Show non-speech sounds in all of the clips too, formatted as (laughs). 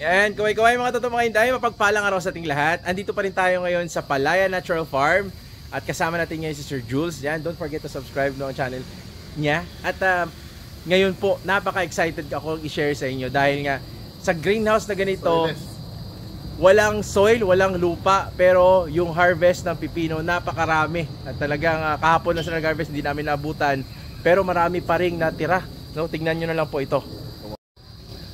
Yan, kaway-kaway mga totoo mga hinday, mapagpalang araw sa ating lahat. Andito pa rin tayo ngayon sa Palaya Natural Farm at kasama natin ngayon si Sir Jules. Yan, don't forget to subscribe no ang channel niya. At uh, ngayon po, napaka-excited ako i-share sa inyo dahil nga sa greenhouse na ganito, walang soil, walang lupa, pero yung harvest ng pipino napakarami. At talagang uh, kahapon na sa nag-harvest, hindi namin naabutan, pero marami pa ring natira. No, tingnan niyo na lang po ito.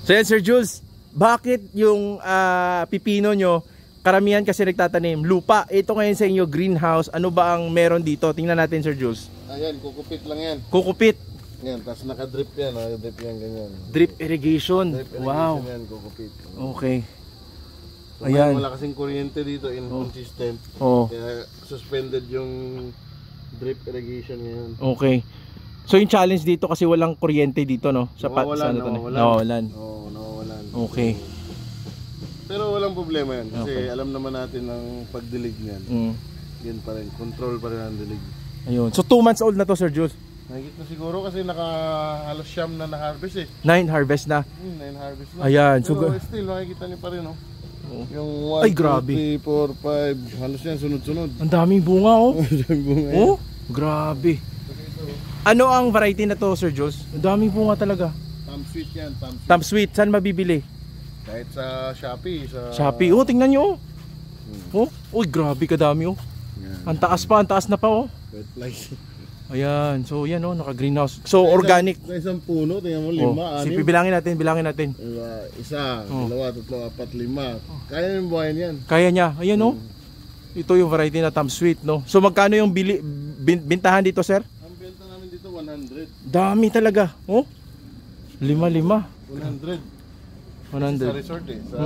So yan Sir Jules, bakit yung uh, pipino nyo, karamihan kasi nagtatanim, lupa. Ito ngayon sa inyo, greenhouse, ano ba ang meron dito? Tingnan natin Sir Jules. Ayan, kukupit lang yan. Kukupit. Yan, tapos naka-drip yan, naka-drip yan ganyan. Drip irrigation. Drip irrigation wow. yan, kukupit. Okay. So, Ayan. Wala kasing kuryente dito, inconsistent. Oh. Kaya suspended yung drip irrigation ngayon. Okay. So yung challenge dito kasi walang kuryente dito no sa pa- Nawawalan, sa ano to, no? nawawalan. Nawawalan. Oo, nawawalan. Okay. Pero walang problema yan kasi Okay. alam naman natin ng pagdilig niyan. Mm. Yun pa rin, control pa rin ang dilig. Ayun. So 2 months old na to Sir Jules. Nakikita siguro kasi naka halos siyam na na-harvest eh. 9 harvest na. Hmm, nine harvest na. Ayan, so Pero ga- still makikita niyo pa rin oh. Oo. Yung 1, Ay, grabe. 2, 3, 4, 5, halos yan sunod-sunod. Ang daming bunga oh. (laughs) Ang bunga yan. oh, grabe. Ano ang variety na to Sir Jules? Ang daming bunga talaga. Tam sweet yan, tam sweet. Top sweet, saan mabibili? Kahit sa Shopee, sa Shopee. Oh, tingnan nyo oh. Oh, uy, grabe kadami oh. Yan. Ang taas pa, ang taas na pa oh. Red flies. Ayan, so yan oh, naka greenhouse. So organic. Sa isang puno, tingnan mo, Oh, lima, si anim. bilangin natin, bilangin natin. Diba, isa, Oh. dalawa, tatlo, apat, lima. Kaya yung buhayin yan. Kaya niya. Ayan oh. Ito yung variety na Tom Sweet, no? So magkano yung bili, bin, bintahan dito, sir? Ang benta namin dito, 100. Dami talaga. Oh? Lima, lima. 100. Sa 100. resort eh, sa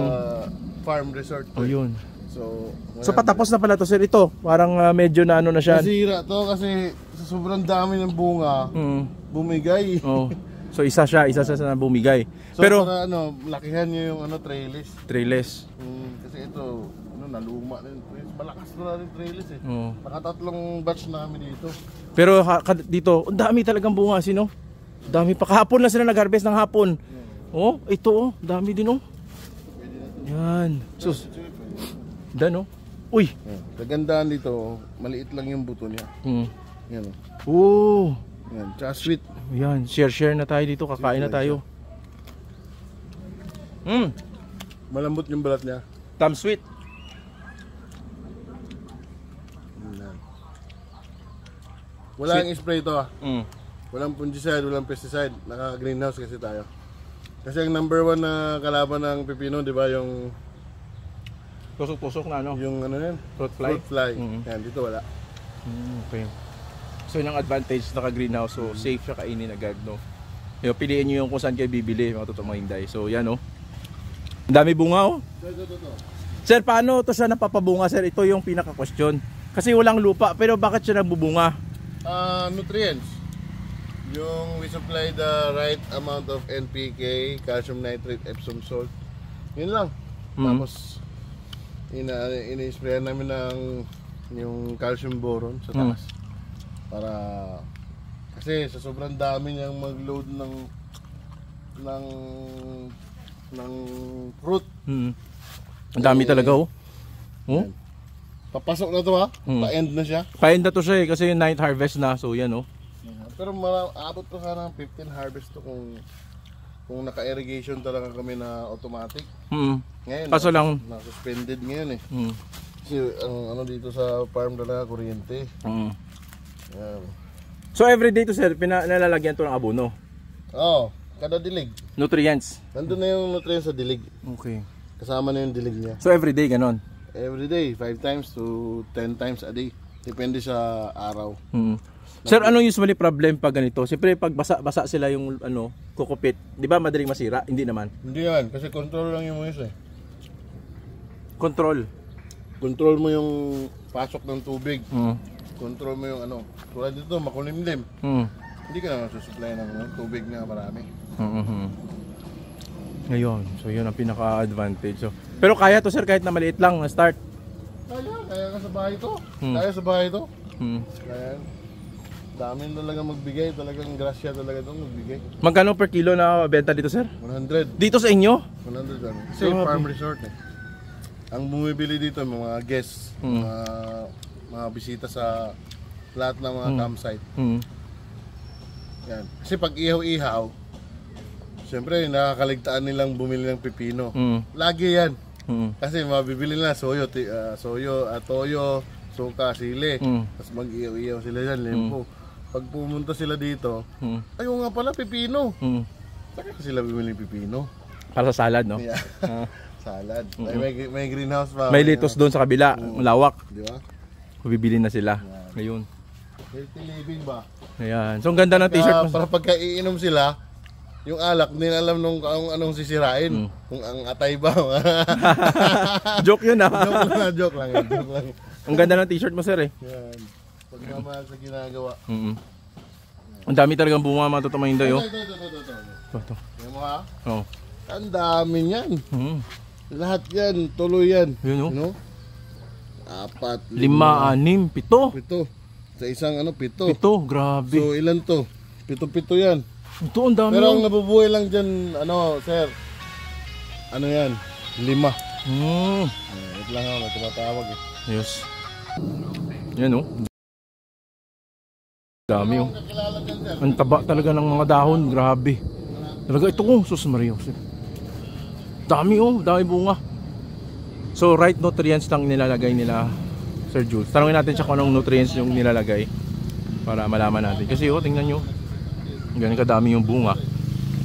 farm resort. Oh, yun. So, So patapos na pala to, sir. Ito, parang ah, medyo na ano na siya. Nasira to kasi sa sobrang dami ng bunga, Mm. bumigay. Oh. (laughs) So isa siya, isa siya sa bumigay. So Pero para ano, lakihan nyo yung ano, trellis. trellis. Mm, kasi ito, ano, naluma na yung trellis. Malakas na rin trellis eh. Oh. Nakatatlong batch namin dito. Pero ha, dito, ang dami talagang bunga sino. Dami pa kahapon na sila nag-harvest ng hapon. Oh, ito oh, dami din oh. Yan. Sus, dan oh. Uy. Yan. Kagandahan dito, maliit lang yung buto niya. Mm. Yan o. Oh. Yan. Tsaka sweet. Yan, share-share na tayo dito, kakain na tayo. Mm, Malambot yung balat niya. Tom Sweet. Yan. Walang spray to ah. Mm. Walang fungicide, walang pesticide. Naka-greenhouse kasi tayo. Kasi ang number one na kalaban ng pipino, di ba, yung, Tusok-tusok na ano, yung ano yan? fruit fly. Fruit fly. Mhm. Yan, dito wala. Mm, okay. So yun ang advantage naka greenhouse, so safe siya kainin agad, no. Yung piliin niyo yung kung saan kayo bibili, mga totoong hinday. So yan oh. Ang dami bunga oh. Ito. Sir, paano to siya napapabunga, sir? Ito yung pinaka-question. Kasi walang lupa, pero bakit siya nagbubunga? Ah, nutrients. Yung we supply the right amount of NPK, calcium nitrate, Epsom salt. Yun lang. Mhm. Tapos ina ini-sprayan namin ng yung calcium boron sa Mhm. taas. Para kasi sa sobrang dami niyang mag-load ng ng ng fruit. Hmm. Ang dami talaga oh. Oh? Papasok na to ha. Mhm. Pa-end na siya. Paenda to siya eh, kasi yung ninth harvest na, so yan oh. Pero abot pa sana ng 15 harvest to kung kung naka-irrigation talaga kami na automatic. Hmm. Ngayon, Kaso na- lang- na-suspended ngayon eh. Hmm. Kasi ang ano dito sa farm talaga kuryente. Hmm. Yan. So everyday to sir, pina nalalagyan to ng abono. Oh, kada dilig. Nutrients. Nandun na yung nutrients sa dilig. Okay. Kasama na yung dilig niya. So everyday ganon. Every day, 5 times to 10 times a day. Depende sa araw. Hmm. Sir, ano usually problem pag ganito? Siyempre pag basa-basa sila yung ano, kukupit, 'di ba madaling masira? Hindi naman. Hindi yan, kasi control lang yung moist eh. Control. Control mo yung pasok ng tubig. Hmm. Control mo yung ano. Tulad dito, makulimlim. Hmm. Hindi ka naman susupply ng ano, tubig na marami. Mhm. Ngayon, so yun ang pinaka-advantage. So, pero kaya to sir kahit na maliit lang na start. Kaya, ka sa bahay to. Hmm. Kaya sa bahay to. Hmm. Kaya, dami talaga magbigay. Talagang grasya talaga itong magbigay. Magkano per kilo na benta dito sir? 100. Dito sa inyo? 100 ano. Kasi Grabe. farm resort eh. Ang bumibili dito mga guests, Hmm. mga mga bisita sa lahat ng mga Hmm. campsite. Mm. Yan. Kasi pag ihaw-ihaw, siyempre nakakaligtaan nilang bumili ng pipino. Mm. Lagi yan. Mm. Kasi mabibili nila soyo, ti, ah, soyo, ah, toyo, suka, sili. Mm. Tapos mag-ihaw-ihaw sila dyan, limpo. Pag pumunta sila dito, Mm. ayaw nga pala pipino. Mm. Saka sila bibili pipino. Para sa salad, no? Yeah. Ah. (laughs) Salad. Ay, may, may greenhouse pa. may litos doon sa kabila, lawak. Di ba? Bibili na sila. Ngayon. Healthy living ba? Ayan. So, ang ganda ng t-shirt para pagka iinom sila, yung alak, hindi na alam nung kung anong sisirain. Mm. Kung ang atay ba. (laughs) Joke yun, ah. (laughs) joke lang, joke lang. Joke lang. ang ganda ng t-shirt mo, sir, eh. Yan. Pagmamahal sa ginagawa. Mm Ang dami talagang bunga mga totoo mga Inday, oh. Ito, ito, ito, ito, ito. Ito, ito. Yan mo ha? Oh. Ang dami niyan. Mm. Lahat yan, tuloy yan. Yun, oh. You know? Apat, Lima, anim, pito. pito. Sa isang ano, pito. Pito, grabe. So, ilan to? Pito-pito yan. Ito, ang dami. Pero ang oh. nabubuhay lang dyan, ano, sir, ano yan? Lima. Mm. Eh, Wait lang ako, may tumatawag eh. Yes. Yan, oh. Dami, oh. Ang taba talaga ng mga dahon, grabe. Talaga ito ko, sus Mario. Dami oh, dami bunga. So right nutrients lang nilalagay nila Sir Jules. Tanungin natin siya kung anong nutrients yung nilalagay para malaman natin. Kasi oh, tingnan nyo. Ganun kadami yung bunga.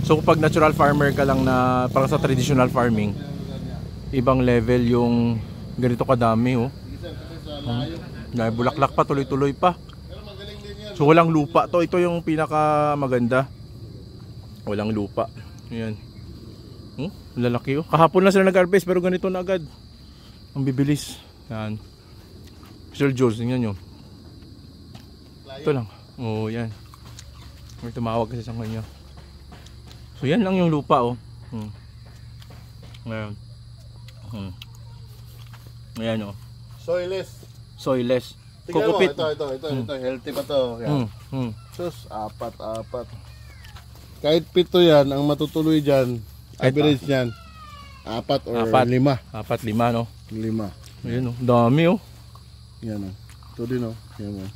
So kapag natural farmer ka lang na parang sa traditional farming, ibang level yung ganito kadami oh. Hmm. Dahil bulaklak pa, tuloy-tuloy pa. So walang lupa to. Ito yung pinaka maganda. Walang lupa. Ayan. Oh, lalaki oh. Kahapon na sila nag-harvest pero ganito na agad. Ang bibilis. Yan. Sir Jules, tingnan nyo. Ito lang. Oh, yan. May tumawag kasi sa kanya. So yan lang yung lupa oh. Hmm. Ayan. Hmm. Ayan oh. Soilless. Soilless. Tingnan mo, Kukupit. ito, ito, ito, ito, healthy pa to. Yan. Hmm. Hmm. Sus, apat, apat. Kahit pito yan, ang matutuloy dyan, Kahit average yan, apat or Apat. lima. Apat, lima no. Lima. Ayan oh. Dami oh. Yan o. Ito din o. Yan o.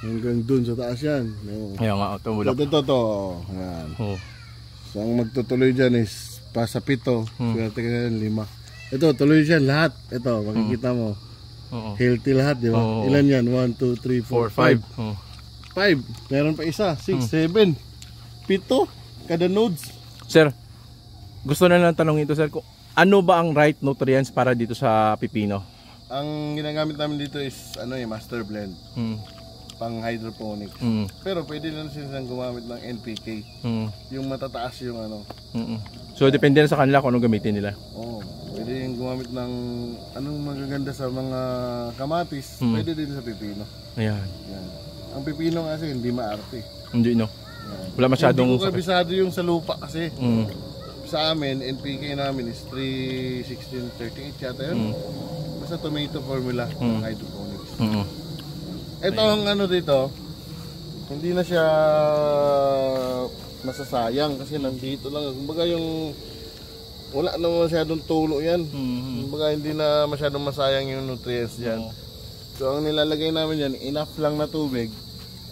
Hanggang dun sa taas yan. O. Ayan nga. Ito Ito, ito. Oh. So, ang magtutuloy dyan is pa sa pito. Hmm. Swerte ka yan, lima. Ito, tuloy dyan lahat. Ito, makikita mo. Oo. Healthy lahat, di ba? Oo. Ilan yan? 1, 2, 3, 4, 4, 5. 5. Oh. 5. Meron pa isa. 6, Hmm. 7. Pito. Kada nodes. Sir, gusto na lang tanongin ito sir, kung ano ba ang right nutrients para dito sa pipino? Ang ginagamit namin dito is ano eh, master blend. Mm. Pang hydroponics. Mm. Pero pwede na silang gumamit ng NPK. Mm. Yung matataas yung ano. Mm. So depende na sa kanila kung anong gamitin nila. Oo. Pwede yung gumamit ng anong magaganda sa mga kamatis. Hmm. Pwede din sa pipino. Ayan. Yan. Ang pipino kasi hindi maarte. Hindi no. Yan. Wala masyadong Hindi ko kabisado yung sa lupa kasi. Mm. Sa amin, NPK namin is 31638 yata yun. Mm. Basta tomato formula Hmm. ng hydroponics. Mm. Ito ang ano dito, hindi na siya masasayang kasi nandito lang. Kumbaga yung wala na masyadong tulo yan. Mm. Kumbaga hindi na masyadong masayang yung nutrients dyan. Oo. So ang nilalagay namin dyan, enough lang na tubig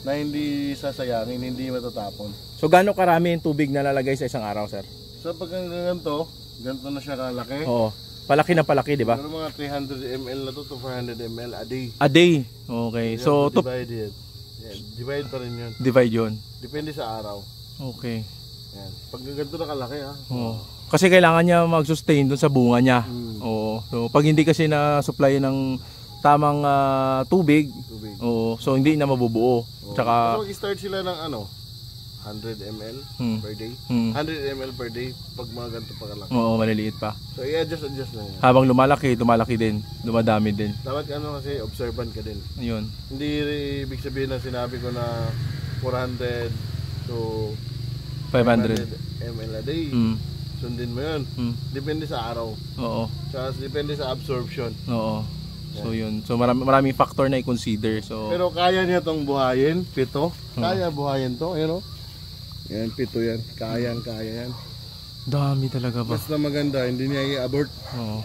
na hindi sasayangin, hindi matatapon. So gaano karami yung tubig na lalagay sa isang araw, sir? So pag ganito, ganito na siya kalaki. Oo. Palaki na palaki, di ba? Pero mga 300 ml na to to 400 ml a day. A day. Okay. So to divide it. Yan, divide pa rin yun. divide 'yon. Depende sa araw. Okay. Yan. Pag ganito na kalaki ha. Oo. Kasi kailangan niya mag-sustain dun sa bunga niya. Mm. Oo. So pag hindi kasi na supply ng tamang ah, tubig, Tubig. oo, so hindi na mabubuo. Oo. Tsaka So mag-start sila ng ano, 100 ml Hmm. per day. Hmm. 100 ml per day pag mga ganito pa kalaki. oo, maliliit pa. So i-adjust adjust lang yan. Habang lumalaki, lumalaki din, dumadami din. Dapat ano kasi observant ka din. Ayun. Hindi ibig sabihin na sinabi ko na 400 to 500. 500 ml a day. Mm. Sundin mo yun. Mm. Depende sa araw. Oo. Tsaka depende sa absorption. Oo. So yun. So marami, maraming factor na i-consider. So Pero kaya niya tong buhayin, pito. Hmm. Kaya buhayin to, you know. Yan, pito yan. Kayang kaya yan. Dami talaga ba? Basta maganda, hindi niya i-abort. Oo.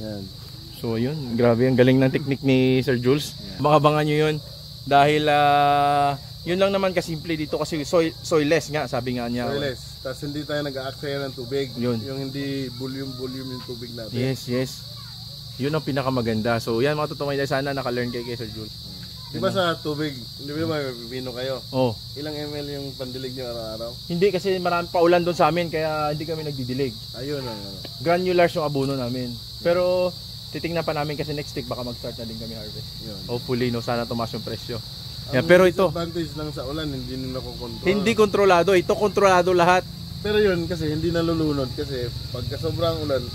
Yan. So yun, grabe ang galing ng technique ni Sir Jules. Makabangan nyo yun dahil ah, yun lang naman kasimple dito kasi soy, soilless nga sabi nga niya. Wireless. Tapos hindi tayo nag-aaksaya ng tubig. Yun. Yung hindi volume-volume yung tubig natin. Yes, yes. Yun ang pinakamaganda. So yan mga totoong idea, sana naka-learn kay, kay Sir Jules. Di ba sa tubig, hindi ba may pipino kayo? Oh, Ilang ml yung pandilig nyo araw-araw? hindi kasi marami pa ulan doon sa amin kaya hindi kami nagdidilig. Ayun ang ano. Granulars yung abono namin. Pero titingnan pa namin kasi next week baka mag-start na din kami harvest. Yun. Hopefully no sana tumaas yung presyo. Ang Yeah, pero ito disadvantage lang sa ulan, hindi nila nakokontrol. hindi kontrolado. Ito kontrolado lahat. Pero yun, kasi hindi nalulunod. Kasi pagka sobrang ulan,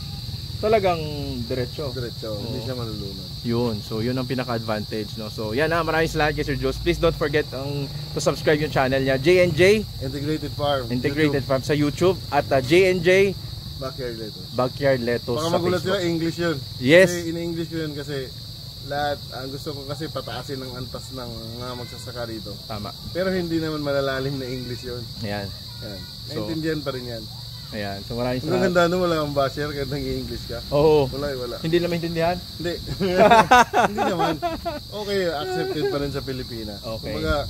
Talagang diretso. diretso, hindi siya malulunod. Yun. So, yun ang pinaka-advantage, no? So, yan na. Maraming salamat kay Sir Jules. Please don't forget ang to subscribe yung channel niya. J&J Integrated Farm. Integrated Farm sa YouTube at uh, J&J backyard lettuce. Backyard Lettuce Baka sa magulat Facebook. sila, English yun. Yes. Kasi in-English ko yun kasi lahat, ang gusto ko kasi pataasin ng antas ng mga magsasaka dito. Tama. Pero hindi naman malalalim na English yun. Ayan. Yan. So- Naintindihan pa rin yan. Ayan. So, maraming Ang salamat. ganda nun, wala kang basher kahit nag-English ka. Oo. Wala, wala. Hindi na maintindihan? Hindi. (laughs) Hindi naman. Okay, accepted pa rin sa Pilipinas. Okay. Kumbaga,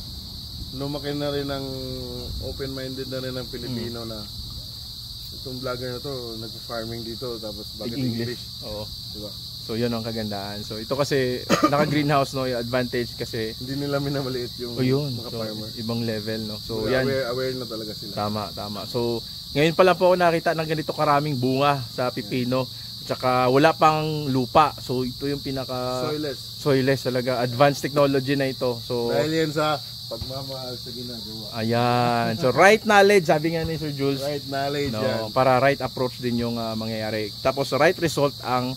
lumaki na rin ng open-minded na rin ng Pilipino Hmm. na itong vlogger na to, nag-farming dito, tapos bakit English. English? Oo. Diba? So, yun ang kagandaan. So, ito kasi, (coughs) naka-greenhouse, no? Yung advantage kasi, Hindi nila minamaliit yung o yun. mga So, farmer. ibang level, no? So, Kumbaga, yan. Aware, aware na talaga sila. Tama, tama. So, ngayon pa lang po ako nakita ng ganito karaming bunga sa pipino. At saka wala pang lupa. So, ito yung pinaka Soilless. soilless talaga. Advanced technology na ito. So, Dahil yan sa pagmamahal sa ginagawa. ayan. So, right knowledge, sabi nga ni Sir Jules. Right knowledge yan. No, para right approach din yung ah, mangyayari. Tapos, right result ang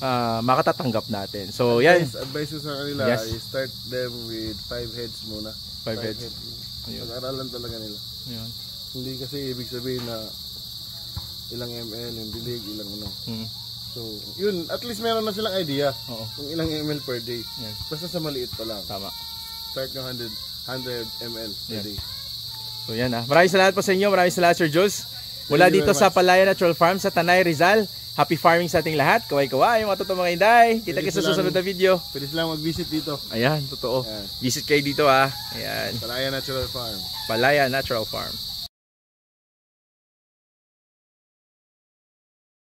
ah, makatatanggap natin. So, yan. Advice, advice ko sa kanila, Yes. start them with five heads muna. Five heads. Ayun. Pag-aralan talaga nila. Ayun. Hindi kasi ibig sabihin na ilang ml yung dilig, ilang ano. Hmm. So, yun, at least meron na silang idea Oo. kung ilang ml per day. Yan. Basta sa maliit pa lang. Tama. Start yung 100, 100 ml per Yan. day. So yan ah. Maraming salamat po sa inyo. Maraming salamat Sir Jules. Mula dito sa. Palaya Natural Farm sa Tanay Rizal. Happy farming sa ating lahat. Kaway-kaway, mga totoo mga inday. Kita kita sa susunod na video. Pwede silang mag-visit dito. Ayan, totoo. Ayan. Visit kayo dito ah. Ayan. Palaya Natural Farm. Palaya Natural Farm.